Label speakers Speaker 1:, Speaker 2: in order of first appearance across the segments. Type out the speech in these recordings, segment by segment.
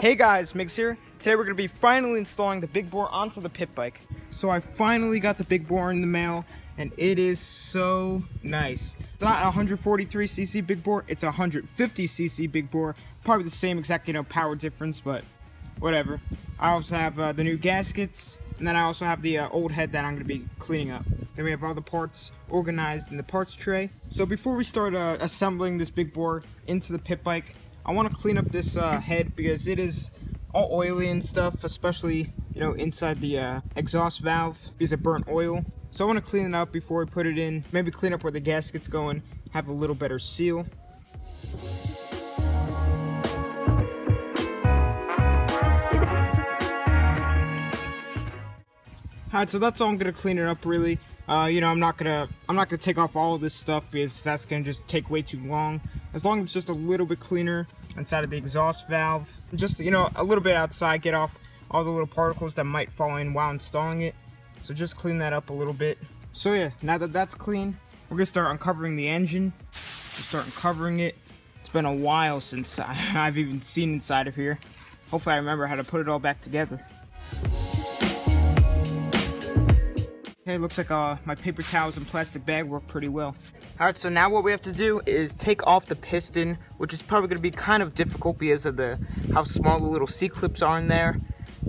Speaker 1: Hey guys, Migs here. Today we're going to be finally installing the big bore onto the pit bike. So I finally got the big bore in the mail and it is so nice. It's not a 143cc big bore, it's a 150cc big bore. Probably the same exact, you know, power difference, but whatever. I also have uh, the new gaskets and then I also have the uh, old head that I'm going to be cleaning up. Then we have all the parts organized in the parts tray. So before we start uh, assembling this big bore into the pit bike, I want to clean up this uh, head because it is all oily and stuff, especially, you know, inside the uh, exhaust valve because it burnt oil. So I want to clean it up before we put it in, maybe clean up where the gasket's going, have a little better seal. Alright, so that's all I'm gonna clean it up really. Uh, you know, I'm not gonna I'm not gonna take off all of this stuff because that's gonna just take way too long. As long as it's just a little bit cleaner inside of the exhaust valve, just you know, a little bit outside, get off all the little particles that might fall in while installing it. So just clean that up a little bit. So yeah, now that that's clean, we're gonna start uncovering the engine. Start uncovering it. It's been a while since I've even seen inside of here. Hopefully I remember how to put it all back together. Okay, looks like uh, my paper towels and plastic bag work pretty well. All right, so now what we have to do is take off the piston, which is probably gonna be kind of difficult because of the how small the little C-clips are in there.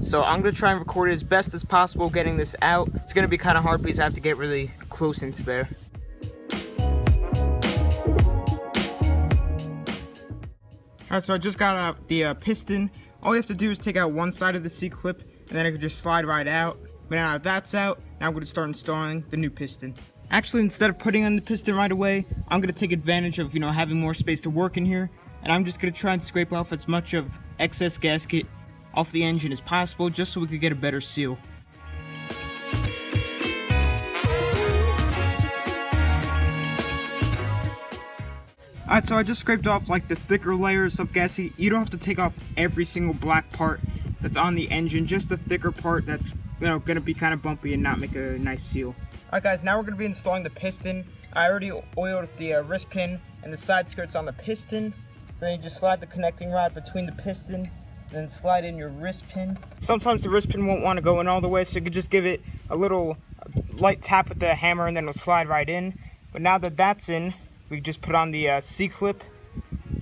Speaker 1: So I'm gonna try and record it as best as possible getting this out. It's gonna be kind of hard because I have to get really close into there. All right, so I just got uh, the uh, piston. All you have to do is take out one side of the C-clip and then it can just slide right out. But now that that's out, now I'm to start installing the new piston. Actually, instead of putting on the piston right away, I'm going to take advantage of, you know, having more space to work in here. And I'm just going to try and scrape off as much of excess gasket off the engine as possible, just so we could get a better seal. Alright, so I just scraped off like the thicker layers of gasket. You don't have to take off every single black part that's on the engine, just the thicker part that's you know, gonna be kind of bumpy and not make a nice seal. Alright guys, now we're gonna be installing the piston. I already oiled the uh, wrist pin and the side skirts on the piston. So you just slide the connecting rod between the piston then slide in your wrist pin. Sometimes the wrist pin won't want to go in all the way, so you could just give it a little light tap with the hammer and then it'll slide right in. But now that that's in, we just put on the uh, C-clip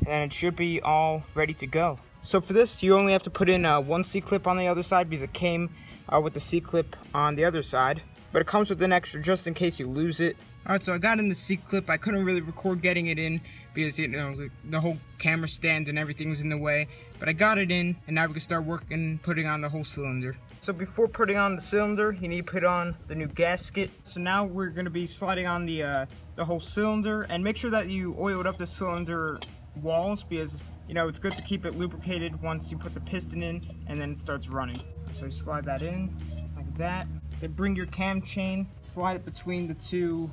Speaker 1: and it should be all ready to go. So for this, you only have to put in uh, one C-clip on the other side because it came uh, with the C-clip on the other side. But it comes with an extra just in case you lose it. Alright, so I got in the C-clip. I couldn't really record getting it in because, you know, the, the, whole camera stand and everything was in the way. But I got it in, and now we can start working putting on the whole cylinder. So before putting on the cylinder, you need to put on the new gasket. So now we're going to be sliding on the, uh, the whole cylinder. And make sure that you oiled up the cylinder walls because, you know, it's good to keep it lubricated once you put the piston in and then it starts running. So you slide that in like that. Then bring your cam chain, slide it between the two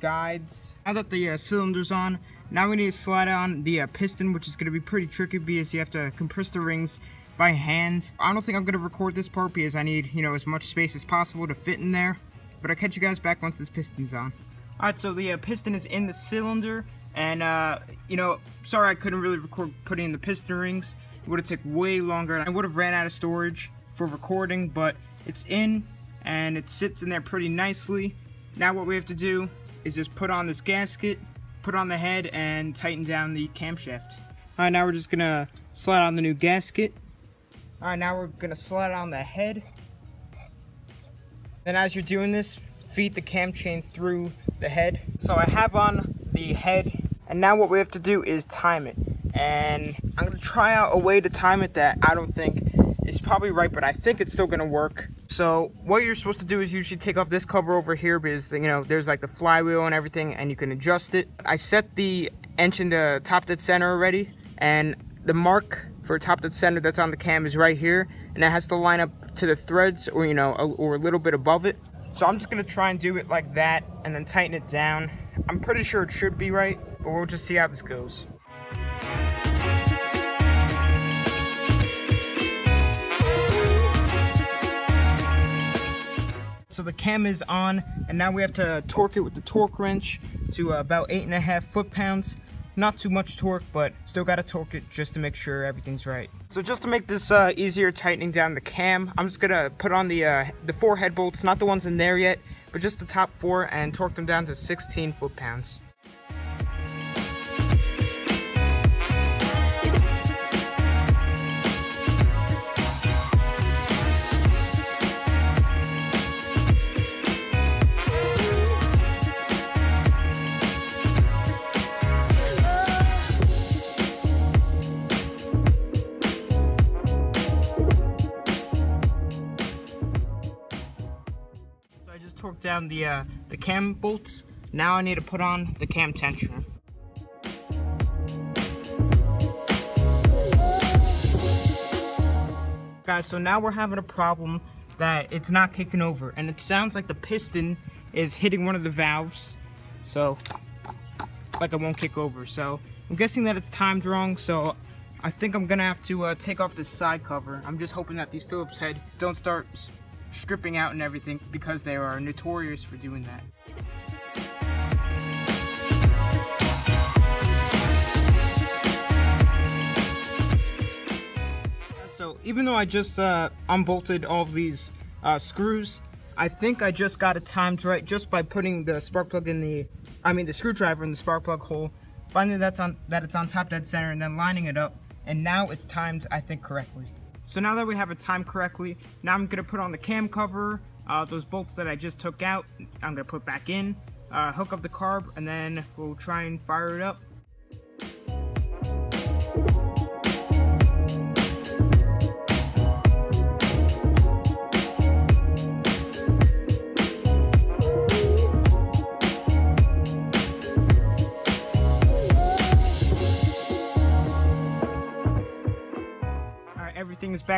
Speaker 1: guides. Now that the uh, cylinder's on, now we need to slide on the uh, piston, which is going to be pretty tricky because you have to compress the rings by hand. I don't think I'm going to record this part because I need, you know, as much space as possible to fit in there. But I'll catch you guys back once this piston's on. Alright, so the uh, piston is in the cylinder. And, uh, you know, sorry I couldn't really record putting in the piston rings. It would have taken way longer. And I would have ran out of storage for recording, but it's in and it sits in there pretty nicely. Now what we have to do is just put on this gasket, put on the head, and tighten down the camshaft. Alright, now we're just gonna slide on the new gasket. Alright, now we're gonna slide on the head. Then as you're doing this, feed the cam chain through the head. So I have on the head, and now what we have to do is time it and I'm gonna try out a way to time it that I don't think is probably right, but I think it's still gonna work. So what you're supposed to do is usually take off this cover over here because you know there's like the flywheel and everything and you can adjust it. I set the engine to top dead center already and the mark for top dead center that's on the cam is right here and it has to line up to the threads or you know or a little bit above it. So I'm just gonna try and do it like that and then tighten it down. I'm pretty sure it should be right, but we'll just see how this goes. Cam is on and now we have to torque it with the torque wrench to uh, about eight and a half foot pounds. not too much torque, but still gotta torque it just to make sure everything's right. So just to make this uh, easier tightening down the cam, I'm just gonna put on the, uh, the four head bolts, not the ones in there yet, but just the top four and torque them down to 16 foot-pounds. Torque down the uh, the cam bolts. Now I need to put on the cam tensioner. Guys, so now we're having a problem that it's not kicking over and it sounds like the piston is hitting one of the valves. So, like it won't kick over. So, I'm guessing that it's timed wrong. So, I think I'm gonna have to uh, take off this side cover. I'm just hoping that these Phillips head don't start stripping out and everything because they are notorious for doing that. So even though I just uh, unbolted all of these uh, screws, I think I just got it timed right just by putting the spark plug in the, I mean the screwdriver in the spark plug hole, finding that's on, that it's on top dead center and then lining it up. And now it's timed, I think, correctly. So now that we have it timed correctly, now I'm gonna put on the cam cover, uh, those bolts that I just took out, I'm gonna put back in, uh, hook up the carb, and then we'll try and fire it up.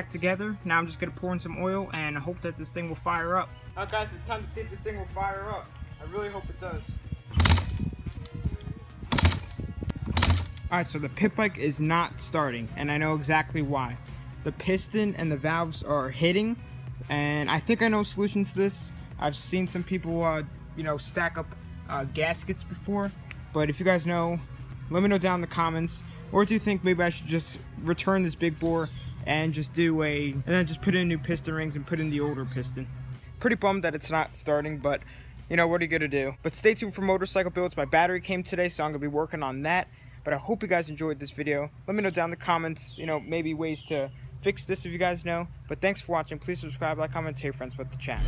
Speaker 1: Back together. Now I'm just gonna pour in some oil and I hope that this thing will fire up. Alright guys, it's time to see if this thing will fire up. I really hope it does. Alright, so the pit bike is not starting and I know exactly why. The piston and the valves are hitting and I think I know solutions to this. I've seen some people, uh, you know, stack up uh, gaskets before, but if you guys know, let me know down in the comments. Or do you think maybe I should just return this big bore and just do a, and then just put in new piston rings and put in the older piston. Pretty bummed that it's not starting, but you know, what are you gonna do? But stay tuned for motorcycle builds. My battery came today, so I'm gonna be working on that. But I hope you guys enjoyed this video. Let me know down in the comments, you know, maybe ways to fix this if you guys know. But thanks for watching. Please subscribe, like, comment, tell your friends about the channel.